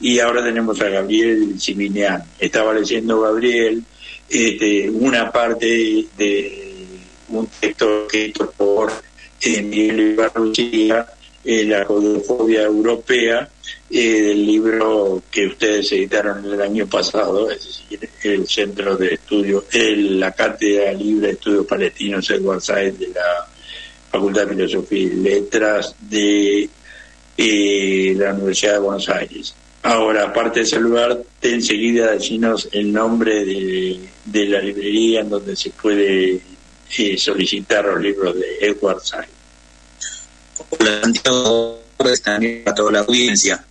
y ahora tenemos a Gabriel Siminian. Estaba leyendo Gabriel este, una parte de un texto escrito por eh, Miguel Barruchía, eh, La codofobia europea, eh, del libro que ustedes editaron el año pasado, es decir, el Centro de Estudio, la Cátedra Libre de Estudios Palestinos en Side de la Facultad de Filosofía y Letras de la Universidad de Buenos Aires. Ahora, aparte de saludar, enseguida decinos el nombre de, la librería en donde se puede eh, solicitar los libros de Edward Said. Hola, Santiago, también toda la audiencia.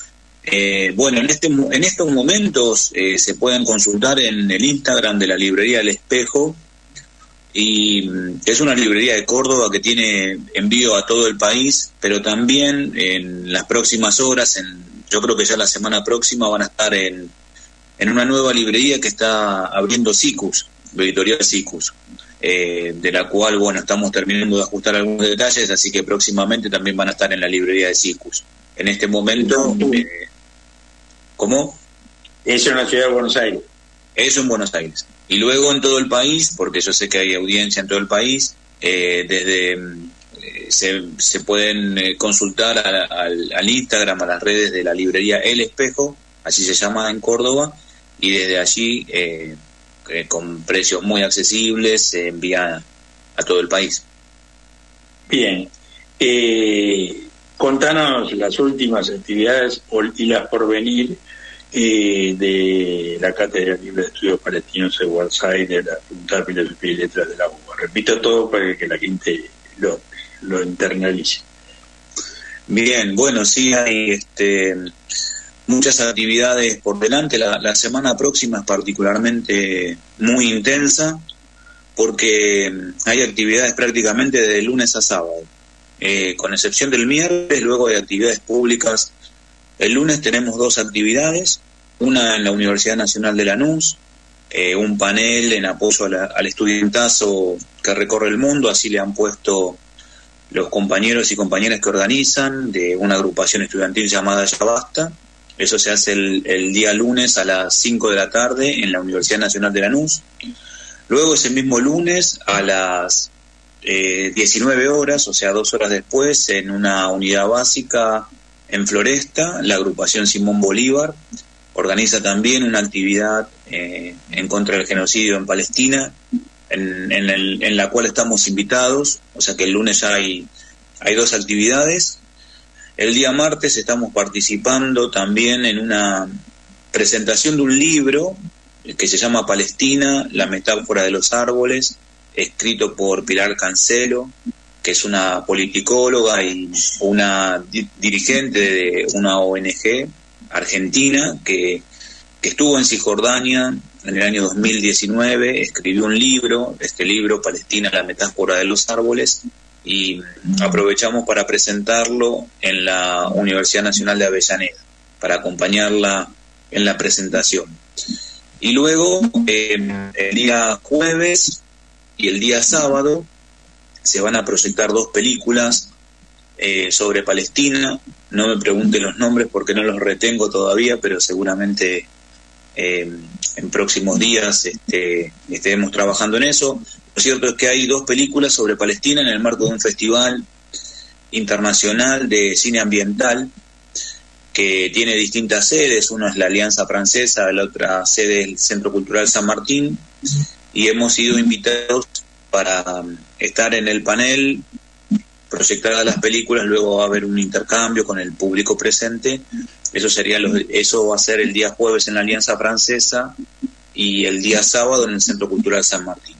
Eh, bueno, en, este, en estos momentos eh, se pueden consultar en el Instagram de la librería El Espejo y mm, es una librería de Córdoba que tiene envío a todo el país, pero también en las próximas horas, en yo creo que ya la semana próxima van a estar en, en una nueva librería que está abriendo SICUS, editorial SICUS, eh, de la cual, bueno, estamos terminando de ajustar algunos detalles, así que próximamente también van a estar en la librería de SICUS. En este momento, eh, ¿cómo? Eso en la ciudad de Buenos Aires. Eso en Buenos Aires. Y luego en todo el país, porque yo sé que hay audiencia en todo el país, eh, desde se, pueden eh, consultar al, Instagram, a las redes de la librería El Espejo, así se llama en Córdoba, y desde allí, eh, eh, con precios muy accesibles, se envía a todo el país. Bien. contanos las últimas actividades y las por venir de la Cátedra Libre de Estudios Palestinos de Warsay de la Facultad de Filosofía y Letras de la UBA. Repito todo para que la gente lo lo internalice. Bien, bueno, sí hay este, muchas actividades por delante. La, semana próxima es particularmente muy intensa porque hay actividades prácticamente de lunes a sábado, eh, con excepción del miércoles, luego hay actividades públicas. El lunes tenemos dos actividades, una en la Universidad Nacional de Lanús, eh, un panel en apoyo al estudiantazo que recorre el mundo, así le han puesto los compañeros y compañeras que organizan de una agrupación estudiantil llamada Ya Basta. Eso se hace el, día lunes a las 5 de la tarde en la Universidad Nacional de Lanús. Luego ese mismo lunes a las 19 eh, horas, o sea, dos horas después, en una unidad básica en Floresta, la agrupación Simón Bolívar organiza también una actividad eh, en contra del genocidio en Palestina en, en, la cual estamos invitados, o sea que el lunes hay, hay dos actividades. El día martes estamos participando también en una presentación de un libro que se llama Palestina, la metáfora de los árboles, escrito por Pilar Cancelo, que es una politicóloga y una dirigente de una ONG argentina que, que estuvo en Cisjordania en el año 2019 escribió un libro, este libro, Palestina, la metáfora de los árboles, y aprovechamos para presentarlo en la Universidad Nacional de Avellaneda, para acompañarla en la presentación. Y luego, el día jueves y el día sábado, se van a proyectar dos películas eh, sobre Palestina. No me pregunten los nombres porque no los retengo todavía, pero seguramente eh, en próximos días este, trabajando en eso. Lo cierto es que hay dos películas sobre Palestina en el marco de un festival internacional de cine ambiental que tiene distintas sedes, una es la Alianza Francesa, la otra sede es el Centro Cultural San Martín, y hemos sido invitados para estar en el panel, proyectar las películas, luego va a haber un intercambio con el público presente eso sería eso va a ser el día jueves en la Alianza Francesa y el día sábado en el Centro Cultural San Martín.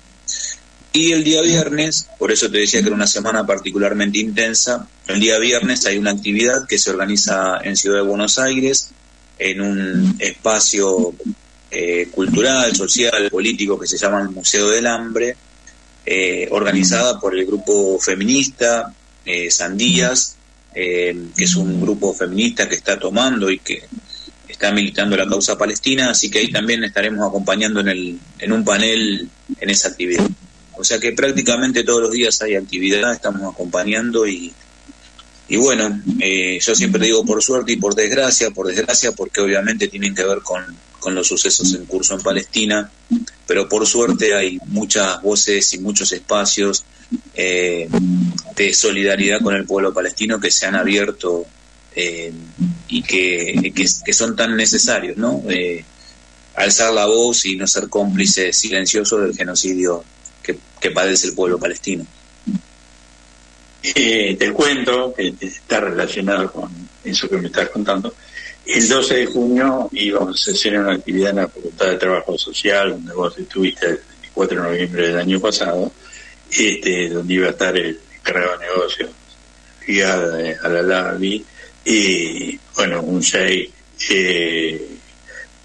Y el día viernes, por eso te decía que era una semana particularmente intensa, el día viernes hay una actividad que se organiza en Ciudad de Buenos Aires, en un espacio eh, cultural, social, político que se llama el Museo del Hambre, eh, organizada por el grupo feminista eh, Sandías, eh, que es un grupo feminista que está tomando y que está militando la causa palestina, así que ahí también estaremos acompañando en, el, en un panel en esa actividad. O sea que prácticamente todos los días hay actividad, estamos acompañando y, y bueno, eh, yo siempre digo por suerte y por desgracia, por desgracia porque obviamente tienen que ver con, con los sucesos en curso en Palestina, pero por suerte hay muchas voces y muchos espacios eh, de solidaridad con el pueblo palestino que se han abierto eh, y que, que, son tan necesarios, ¿no? alzar la voz y no ser cómplice silencioso del genocidio que, que padece el pueblo palestino. Eh, te cuento, que está relacionado con eso que me estás contando, el 12 de junio íbamos a hacer una actividad en la Facultad de Trabajo Social, donde vos estuviste el 24 de noviembre del año pasado, este, donde iba a estar el encargado de negocios, a la LABI, y bueno, un seis, eh,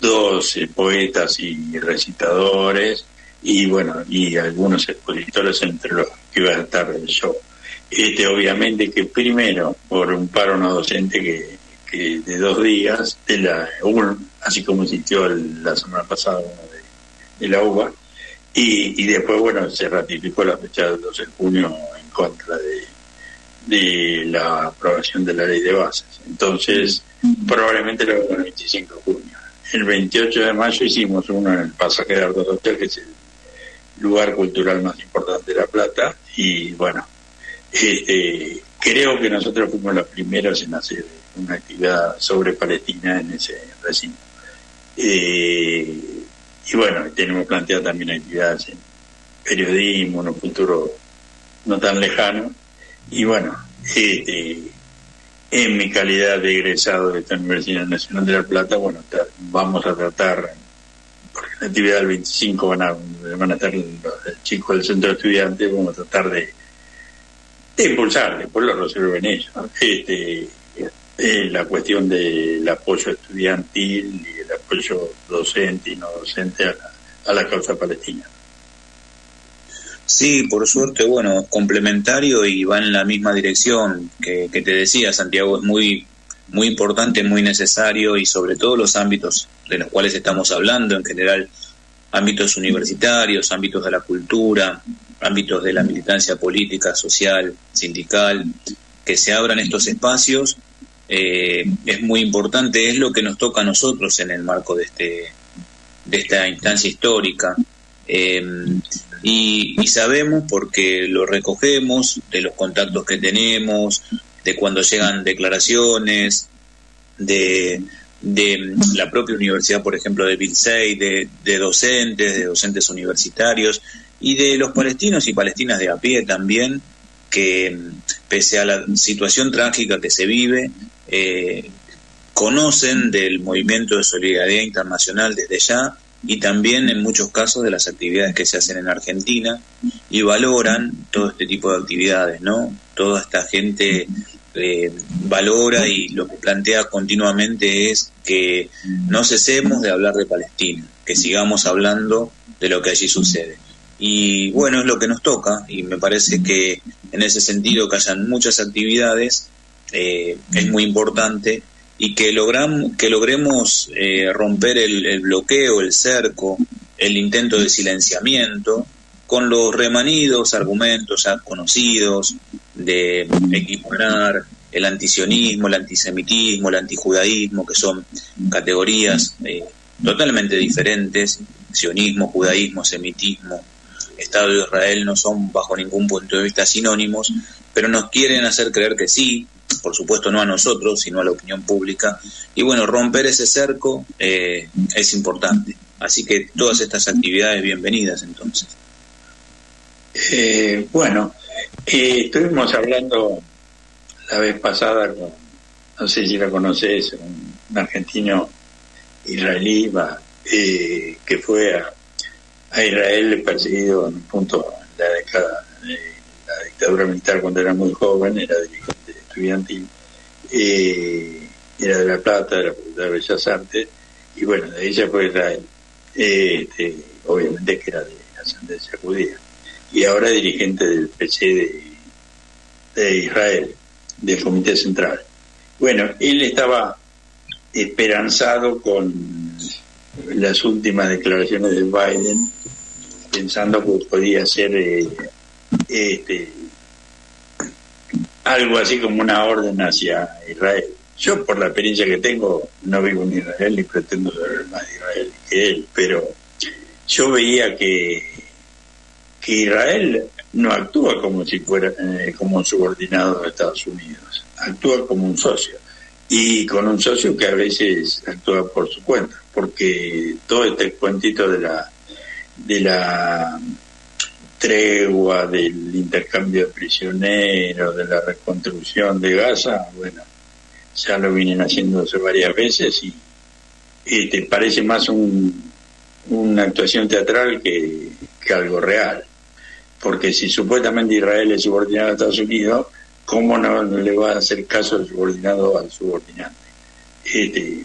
dos eh, poetas y recitadores, y bueno, y algunos expositores entre los que iba a estar show. Este, obviamente que primero por un paro no docente que, de dos días, de la así como existió la semana pasada de, la UBA, y, después, bueno, se ratificó la fecha del 12 de junio en contra de, de la aprobación de la ley de bases. Entonces, probablemente lo el 25 de junio. El 28 de mayo hicimos uno en el Pasaje de Hotel, que es el lugar cultural más importante de La Plata, y bueno, este, creo que nosotros fuimos los primeros en hacer una actividad sobre Palestina en ese recinto. Eh, y bueno, tenemos planteado también actividades en periodismo, en un futuro no tan lejano. Y bueno, este, en mi calidad de egresado de esta Universidad Nacional de La Plata, bueno, vamos a tratar, porque en la actividad del 25 van a, van a estar los chicos del centro de estudiantes, vamos a tratar de de impulsar, después lo resuelven ellos, este, eh, la cuestión del apoyo estudiantil y el apoyo docente y no docente a la, causa palestina. Sí, por suerte, bueno, complementario y va en la misma dirección que, que, te decía, Santiago, es muy, muy importante, muy necesario y sobre todo los ámbitos de los cuales estamos hablando, en general, ámbitos universitarios, ámbitos de la cultura, ámbitos de la militancia política, social, sindical, que se abran estos espacios, eh, es muy importante, es lo que nos toca a nosotros en el marco de, este, de esta instancia histórica. Em, y, sabemos porque lo recogemos de los contactos que tenemos, de cuando llegan declaraciones, de, de la propia universidad, por ejemplo, de Vilsey, de, de docentes, de docentes universitarios, y de los palestinos y palestinas de a pie también, que pese a la situación trágica que se vive, eh, conocen del movimiento de solidaridad internacional desde ya y también en muchos casos de las actividades que se hacen en Argentina y valoran todo este tipo de actividades, ¿no? Toda esta gente eh, valora y lo que plantea continuamente es que no cesemos de hablar de Palestina, que sigamos hablando de lo que allí sucede. Y bueno, es lo que nos toca y me parece que en ese sentido que hayan muchas actividades eh, es muy importante y que, logran, que logremos eh, romper el, bloqueo, el cerco, el intento de silenciamiento con los remanidos argumentos ya conocidos de equiparar el antisionismo, el antisemitismo, el antijudaísmo, que son categorías eh, totalmente diferentes, sionismo, judaísmo, semitismo, Estado de Israel no son bajo ningún punto de vista sinónimos, pero nos quieren hacer creer que sí, por supuesto no a nosotros, sino a la opinión pública. Y bueno, romper ese cerco eh, es importante. Así que todas estas actividades bienvenidas entonces. Eh, bueno, eh, estuvimos hablando la vez pasada con, no sé si la conoces, un argentino israelí que fue a a Israel perseguido en un punto en la década de la dictadura militar cuando era muy joven, era dirigente estudiantil, eh, era de La Plata, de la Facultad de Bellas Artes, y bueno, de ella fue Israel, este, obviamente que era de ascendencia judía, y ahora dirigente del PC de, de Israel, del Comité Central. Bueno, él estaba esperanzado con las últimas declaraciones de Biden, pensando que podía ser eh, este, algo así como una orden hacia Israel. Yo, por la experiencia que tengo, no vivo en Israel ni pretendo ver más de Israel que él, pero yo veía que, que Israel no actúa como si fuera eh, como un subordinado de Estados Unidos, actúa como un socio y con un socio que a veces actúa por su cuenta, porque todo este cuentito de la de la tregua, del intercambio de prisioneros, de la reconstrucción de Gaza, bueno, ya lo vienen haciéndose varias veces y, te parece más un, una actuación teatral que, algo real. Porque si supuestamente Israel es subordinado a Estados Unidos, ¿cómo no le va a hacer caso al subordinado al subordinante? Este,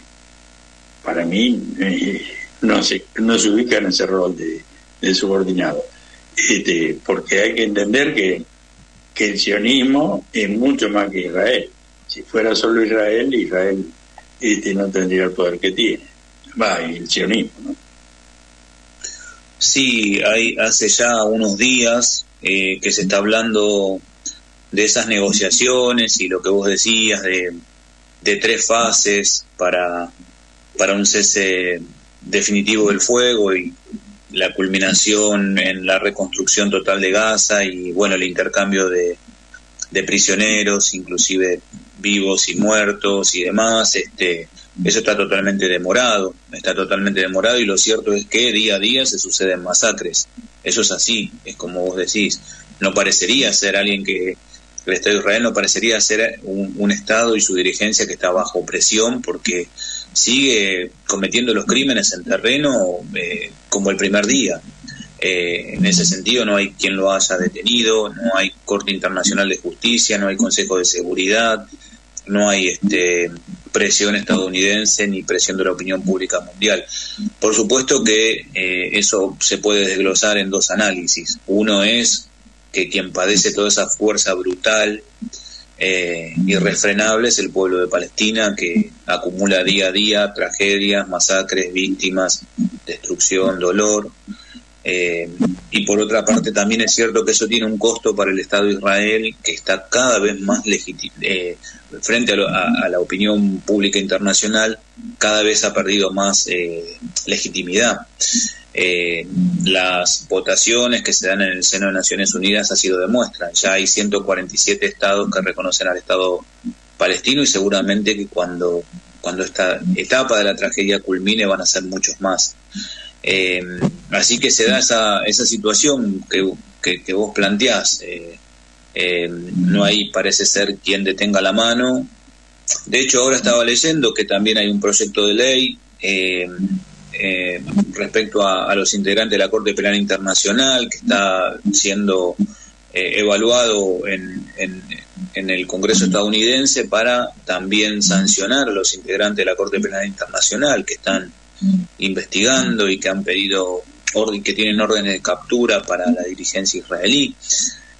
para mí eh, no, se, no se ubica en ese rol de, subordinado. Este, porque hay que entender que, que el sionismo es mucho más que Israel si fuera solo Israel, Israel este, no tendría el poder que tiene. Va, y el sionismo, ¿no? Sí, hay, hace ya unos días eh, que se está hablando de esas negociaciones y lo que vos decías de, de tres fases para, para un cese definitivo del fuego y la culminación en la reconstrucción total de Gaza y bueno el intercambio de, prisioneros, inclusive vivos y muertos y demás, este, eso está totalmente demorado, está totalmente demorado y lo cierto es que día a día se suceden masacres. Eso es así, es como vos decís. No parecería ser alguien que el Estado de Israel no parecería ser un, Estado y su dirigencia que está bajo presión porque sigue cometiendo los crímenes en terreno eh, como el primer día. Eh, en ese sentido no hay quien lo haya detenido, no hay Corte Internacional de Justicia, no hay Consejo de Seguridad, no hay este, presión estadounidense ni presión de la opinión pública mundial. Por supuesto que eh, eso se puede desglosar en dos análisis. Uno es que quien padece toda esa fuerza brutal, eh, irrefrenable, es el pueblo de Palestina que acumula día a día tragedias, masacres, víctimas, destrucción, dolor. Eh, y por otra parte también es cierto que eso tiene un costo para el Estado de Israel que está cada vez más eh, frente a, la opinión pública internacional, cada vez ha perdido más eh, legitimidad. Eh, las votaciones que se dan en el seno de Naciones Unidas ha sido demuestran. Ya hay 147 estados que reconocen al Estado palestino y seguramente que cuando, cuando esta etapa de la tragedia culmine van a ser muchos más. Eh, así que se da esa, esa situación que, que, vos planteás. Eh, eh, no hay, parece ser, quien detenga la mano. De hecho, ahora estaba leyendo que también hay un proyecto de ley respecto a, los integrantes de la Corte Penal Internacional que está siendo evaluado en, en, en, el Congreso estadounidense para también sancionar a los integrantes de la Corte Penal Internacional que están investigando y que han pedido orden, que tienen órdenes de captura para la dirigencia israelí.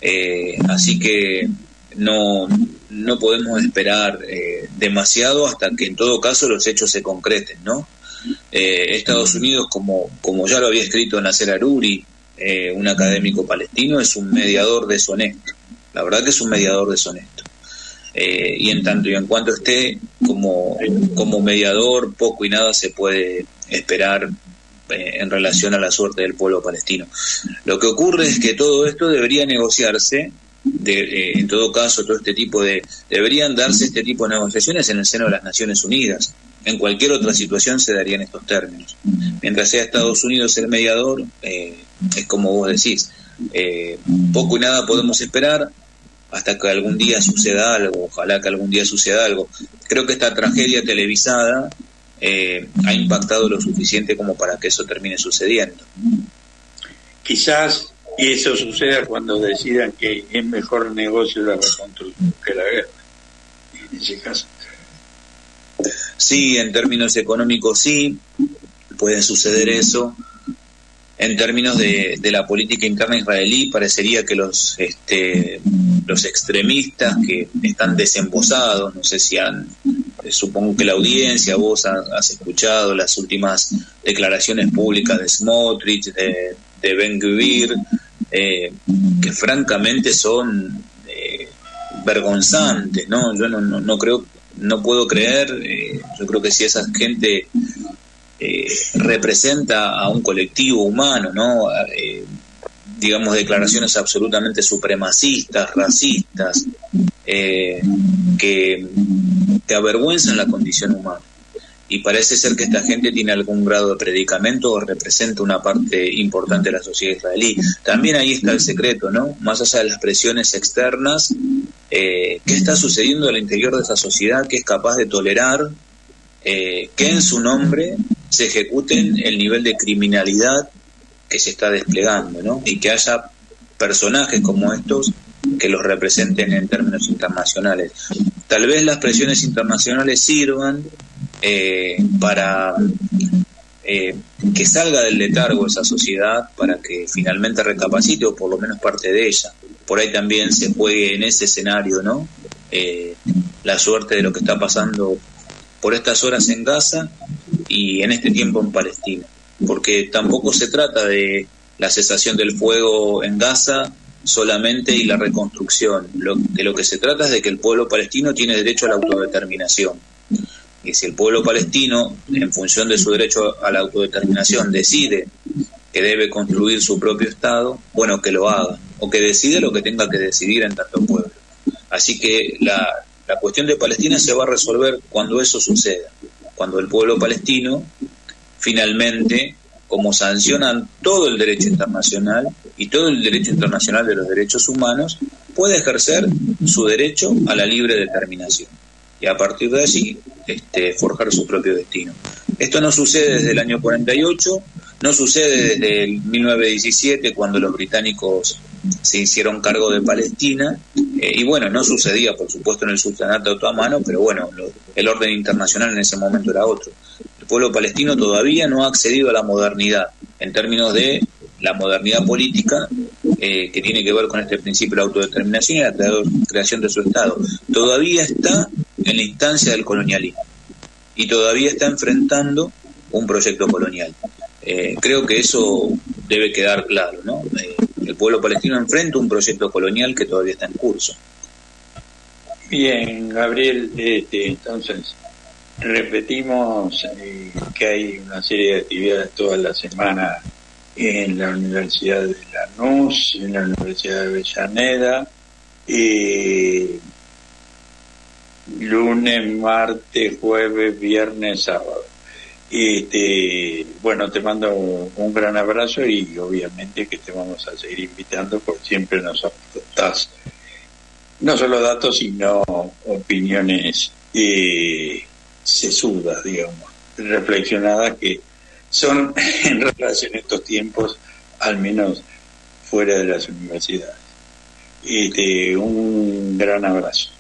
Eh, así que no, no podemos esperar eh, demasiado hasta que en todo caso los hechos se concreten, ¿no? Eh, Estados Unidos, como, como ya lo había escrito Nasser Aruri, un académico palestino, es un mediador deshonesto. La verdad que es un mediador deshonesto. Eh, y en tanto y en cuanto esté como, como mediador, poco y nada se puede esperar eh, en relación a la suerte del pueblo palestino. Lo que ocurre es que todo esto debería negociarse, de, eh, en todo caso, todo este tipo de, deberían darse este tipo de negociaciones en el seno de las Naciones Unidas. En cualquier otra situación se darían estos términos. Mientras sea Estados Unidos el mediador, es como vos decís, poco y nada podemos esperar, hasta que algún día suceda algo, ojalá que algún día suceda algo. Creo que esta tragedia televisada eh, ha impactado lo suficiente como para que eso termine sucediendo. Quizás eso suceda cuando decidan que es mejor negocio la reconstrucción que la guerra, en ese caso. Sí, en términos económicos sí, puede suceder eso en términos de, la política interna israelí, parecería que los, este, los extremistas que están desembosados, no sé si han, eh, supongo que la audiencia, vos has, escuchado las últimas declaraciones públicas de Smotrich, de, Ben Gvir, eh, que francamente son eh, vergonzantes, ¿no? Yo no, no, creo, no puedo creer, eh, yo creo que si esa gente representa a un colectivo humano, ¿no? digamos, declaraciones absolutamente supremacistas, racistas, que te avergüenzan la condición humana y parece ser que esta gente tiene algún grado de predicamento o representa una parte importante de la sociedad israelí. También ahí está el secreto, ¿no? Más allá de las presiones externas, eh, ¿qué está sucediendo al interior de esa sociedad que es capaz de tolerar eh, que en su nombre se ejecuten el nivel de criminalidad que se está desplegando, ¿no? Y que haya personajes como estos que los representen en términos internacionales. Tal vez las presiones internacionales sirvan eh, para eh, que salga del letargo esa sociedad, para que finalmente recapacite o por lo menos parte de ella. Por ahí también se juegue en ese escenario, ¿no? Eh, la suerte de lo que está pasando por estas horas en Gaza y en este tiempo en Palestina. Porque tampoco se trata de la cesación del fuego en Gaza solamente y la reconstrucción. Lo, de lo que se trata es de que el pueblo palestino tiene derecho a la autodeterminación y si el pueblo palestino, en función de su derecho a la autodeterminación, decide que debe construir su propio Estado, bueno, que lo haga, o que decide lo que tenga que decidir en tanto pueblo. Así que la, la cuestión de Palestina se va a resolver cuando eso suceda, cuando el pueblo palestino finalmente, como sancionan todo el derecho internacional y todo el derecho internacional de los derechos humanos, puede ejercer su derecho a la libre determinación y a partir de allí este, forjar su propio destino. Esto no sucede desde el año 48, no sucede desde el 1917 cuando los británicos se hicieron cargo de Palestina eh, y bueno, no sucedía por supuesto en el sultanato otomano, pero bueno, el orden internacional en ese momento era otro. El pueblo palestino todavía no ha accedido a la modernidad en términos de la modernidad política eh, que tiene que ver con este principio de autodeterminación y la creación de su Estado. Todavía está en la instancia del colonialismo y todavía está enfrentando un proyecto colonial. Eh, creo que eso debe quedar claro, ¿no? Eh, el pueblo palestino enfrenta un proyecto colonial que todavía está en curso. Bien, Gabriel, este, entonces repetimos que hay una serie de actividades toda la semana en la Universidad de Lanús, en la Universidad de Avellaneda, lunes, martes, jueves, viernes, sábado. Este, bueno, te mando un gran abrazo y obviamente que te vamos a seguir invitando porque siempre nos aportas no solo datos, sino opiniones eh, sesudas, digamos, reflexionadas que son en relación a estos tiempos, al menos fuera de las universidades. Este, un gran abrazo.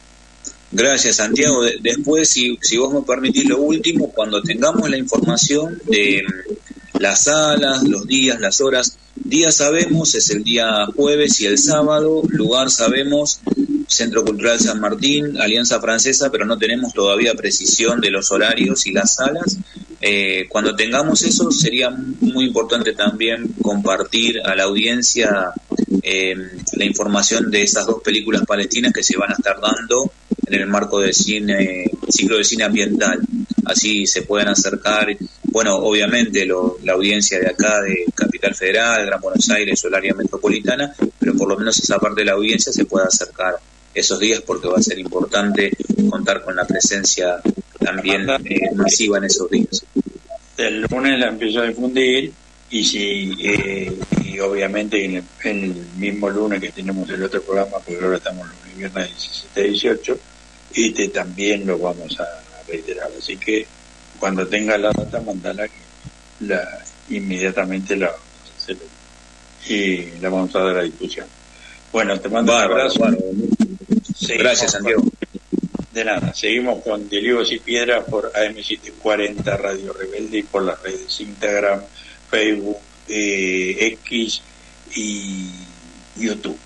Gracias, Santiago. Después, si, si vos me permitís lo último, cuando tengamos la información de mm, las salas, los días, las horas, día sabemos, es el día jueves y el sábado, lugar sabemos, Centro Cultural San Martín, Alianza Francesa, pero no tenemos todavía precisión de los horarios y las salas. Eh, cuando tengamos eso, sería muy importante también compartir a la audiencia eh, la información de esas dos películas palestinas que se van a estar dando en el marco del cine, ciclo de cine ambiental. Así se pueden acercar, bueno, obviamente la audiencia de acá, de Capital Federal, Gran Buenos Aires o el área metropolitana, pero por lo menos esa parte de la audiencia se puede acercar esos días porque va a ser importante contar con la presencia también eh, masiva en esos días. El lunes la empiezo a difundir y si eh, y obviamente en el, mismo lunes que tenemos el otro programa, porque ahora estamos y viernes 17 18, este también lo vamos a reiterar. Así que cuando tenga la data, mandala la, inmediatamente la vamos a hacer y la vamos a dar a discusión. Bueno, te mando un abrazo. Gracias, Santiago. De nada, seguimos con Delivos y Piedras por AM740 Radio Rebelde y por las redes Instagram, Facebook, eh, X y YouTube.